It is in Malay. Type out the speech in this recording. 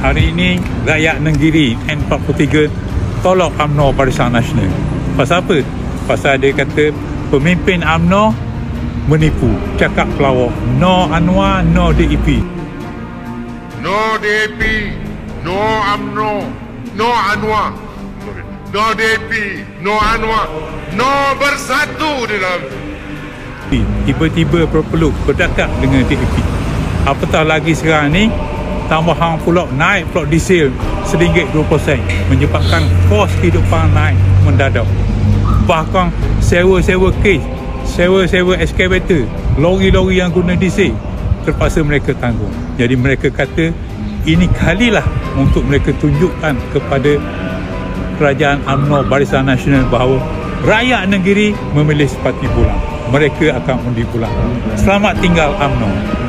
hari ini rakyat negeri N43 tolak UMNO Barisan Nasional. Pasal apa? Pasal dia kata pemimpin UMNO menipu, cakap pelawak. No Anwar, no DEP. No DAP, no AMNO, no Anwar. No DAP, no Anwar, no bersatu di dalam Tiba-tiba berpeluk berdekat dengan DEP. Apatah lagi sekarang ni, tambahan pula naik pula diesel sedikit 2% menyebabkan kos kehidupan naik mendadak. Bahkan sewa-sewa kes, sewa-sewa excavator, lori-lori yang guna diesel terpaksa mereka tanggung. Jadi mereka kata ini kalilah untuk mereka tunjukkan kepada kerajaan UMNO Barisan Nasional bahawa rakyat negeri memilih sepati pulang. Mereka akan undi pulang. Selamat tinggal UMNO.